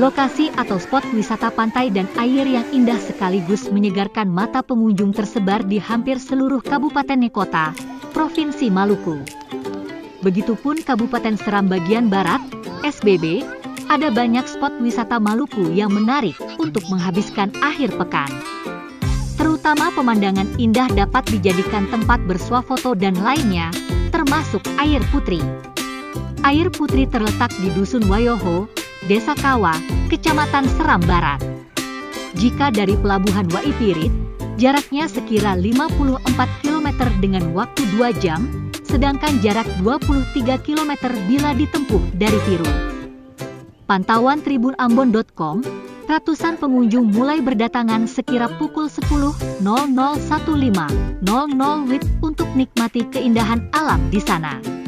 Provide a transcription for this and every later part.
Lokasi atau spot wisata pantai dan air yang indah sekaligus menyegarkan mata pengunjung tersebar di hampir seluruh kabupaten kota, Provinsi Maluku. Begitupun Kabupaten Seram bagian Barat, SBB, ada banyak spot wisata Maluku yang menarik untuk menghabiskan akhir pekan. Terutama pemandangan indah dapat dijadikan tempat bersuah foto dan lainnya, termasuk air putri. Air putri terletak di Dusun Wayoho, Desa Kawa, Kecamatan Seram Barat. Jika dari Pelabuhan Waipirit, jaraknya sekira 54 km dengan waktu 2 jam, sedangkan jarak 23 km bila ditempuh dari Piru. Pantauan tribunambon.com, ratusan pengunjung mulai berdatangan sekira pukul 10.0015.00 WIB untuk nikmati keindahan alam di sana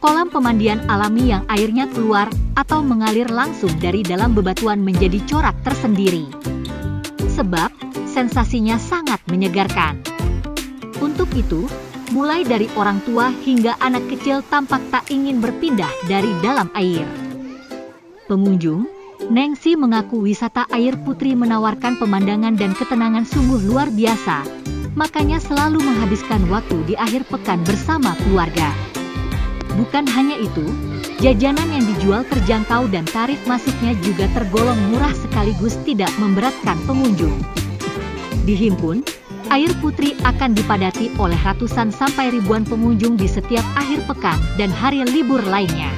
kolam pemandian alami yang airnya keluar atau mengalir langsung dari dalam bebatuan menjadi corak tersendiri. Sebab, sensasinya sangat menyegarkan. Untuk itu, mulai dari orang tua hingga anak kecil tampak tak ingin berpindah dari dalam air. Pengunjung, Nengsi mengaku wisata air putri menawarkan pemandangan dan ketenangan sungguh luar biasa, makanya selalu menghabiskan waktu di akhir pekan bersama keluarga. Bukan hanya itu, jajanan yang dijual terjangkau dan tarif masuknya juga tergolong murah sekaligus tidak memberatkan pengunjung. Dihimpun, air putri akan dipadati oleh ratusan sampai ribuan pengunjung di setiap akhir pekan dan hari libur lainnya.